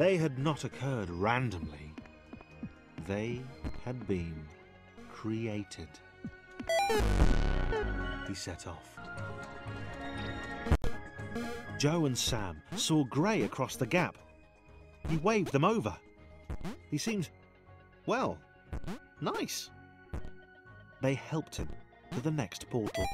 They had not occurred randomly. They had been created. He set off. Joe and Sam saw Gray across the gap. He waved them over. He seemed, well, nice. They helped him to the next portal.